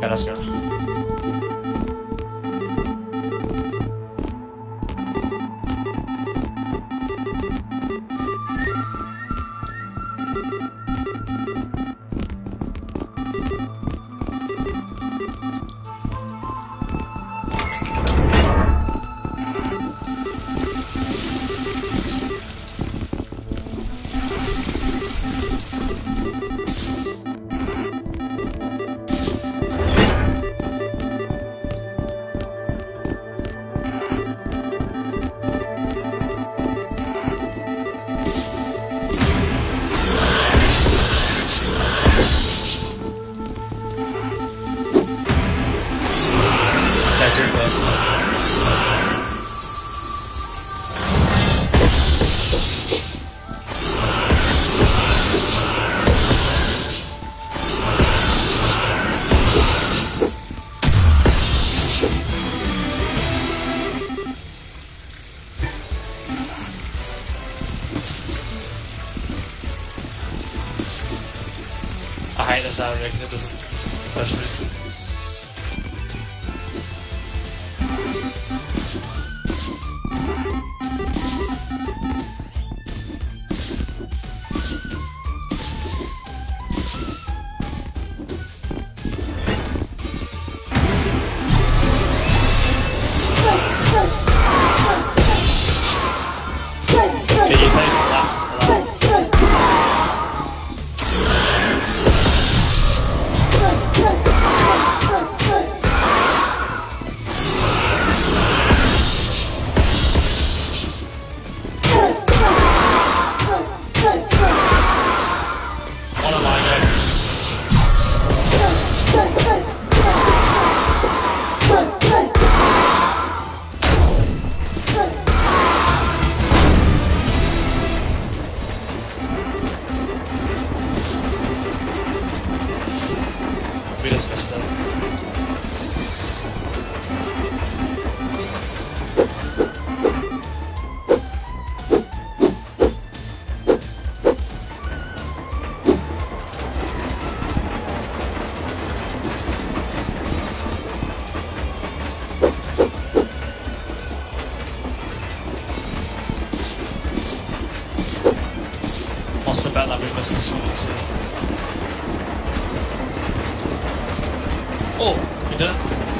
よろしく。Do it. I hate this area because it doesn't push me. left.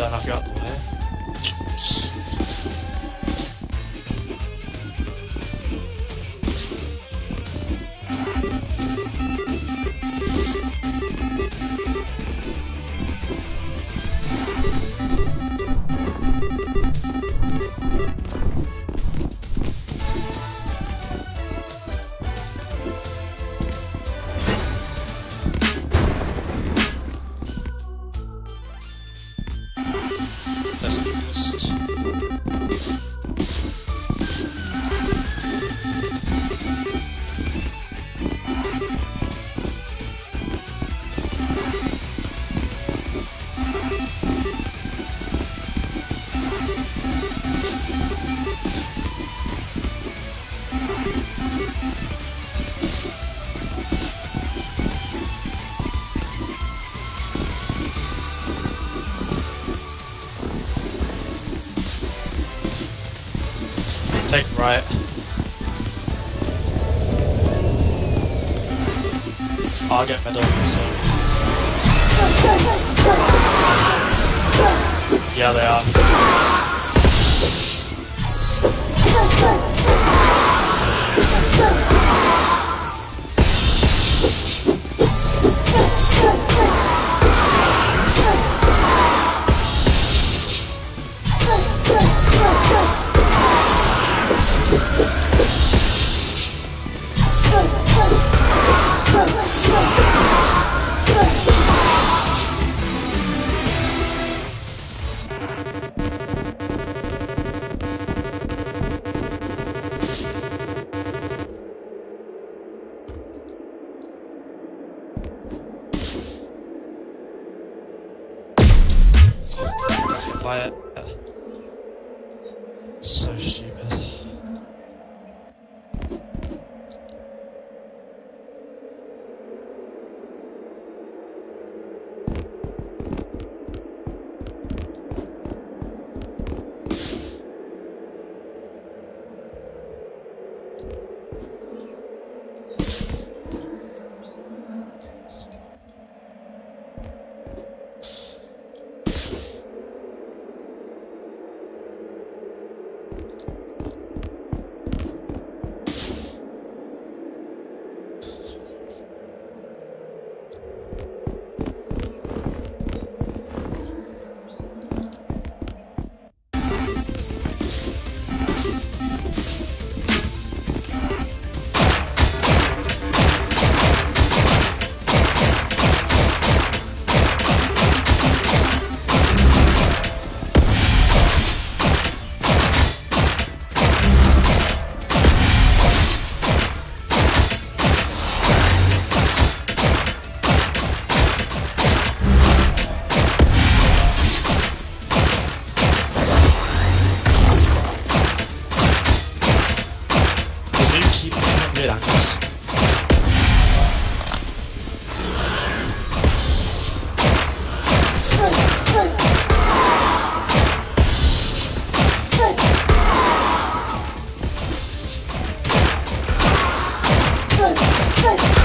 だなきとね。Right. I'll get middle, so. Yeah, they are. Buy it. So stupid. Let's go.